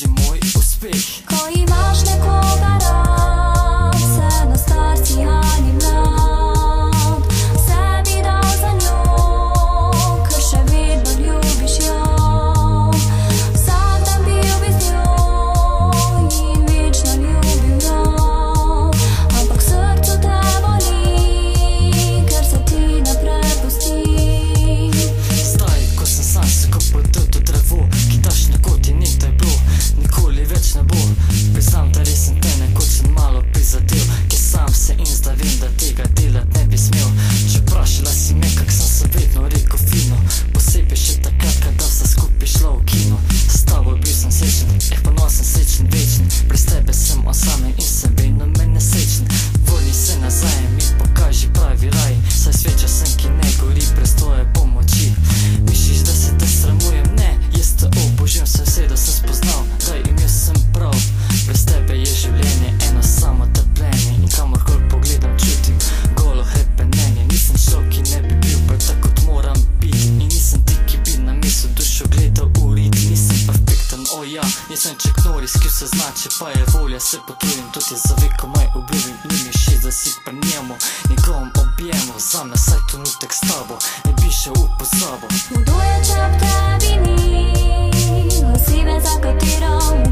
je moj uspeh. Ko imaš nekoga rad, vseeno star si ja Jesniček nori, ki vse zna, če pa je volja, se potrudim tudi za vekomaj obljubim in mi še zasit pri njemu, njegovom objemu, za me saj trenutek s tabo, ne bi še v pozabo. Kdo je čak pravi ni, osebe za katero